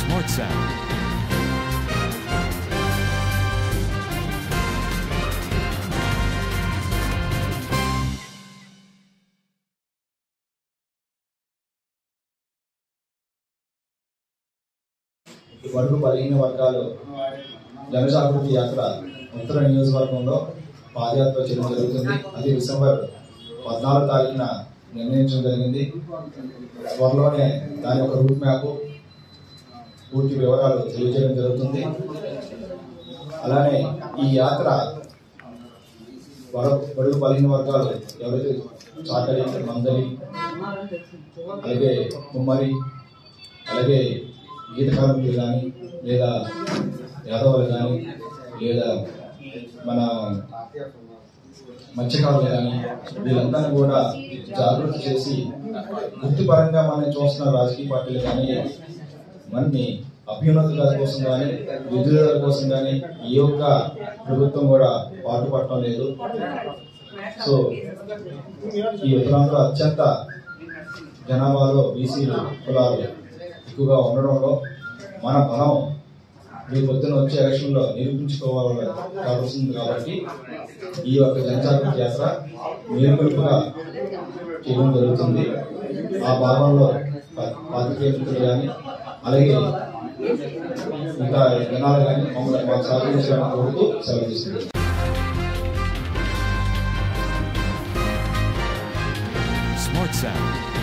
Smart Sound. వరకు బలహీన వర్గాలు జనజాగృతి యాత్ర ఉత్తర నియోజకవర్గంలో పాదయాత్ర చేయడం జరుగుతుంది అది డిసెంబర్ పద్నాలుగు తారీఖున నిర్ణయించడం జరిగింది త్వరలోనే దాని యొక్క రూట్ మ్యాప్ పూర్తి వివరాలు తెలియజేయడం జరుగుతుంది. అలానే ఈ యాత్ర వర- బడుగు బలహీన వర్గాలు ఎవరైతే చాకలి మందలి అలాగే కుమ్మరి అలాగే గీత కార్మికులు కానీ లేదా యాదవులు కానీ లేదా మన మత్స్యకారులు కానీ వీళ్ళందరినీ కూడా జాగృతి చేసి వృత్తిపరంగా మనం చూస్తున్న రాజకీయ పార్టీలు కానీ మనని అభ్యున్నతుల కోసం కానీ విద్యుల కోసం కానీ ఈ యొక్క ప్రభుత్వం కూడా పాటుపడటం లేదు. సో ఈ ఉత్తరాంధ్ర అత్యంత జనాభాలో బీసీలు కులాలు ఎక్కువగా ఉండడంలో మన బలం రేపు పొద్దున వచ్చే ఎలక్షన్లో నిరూపించుకోవాలి కావాల్సింది కాబట్టి ఈ యొక్క జనజాగృతి యాత్ర మేలుకొలుపుగా చేయడం జరుగుతుంది. ఆ భాగంలో పాతికేయ కానీ అలాగే ఇంకా జనాలు కానీ మమ్మల్ని మాకు సహకరించాలని కోరుతూ సెలవు తీసుకుంటున్నాను Smart Sound.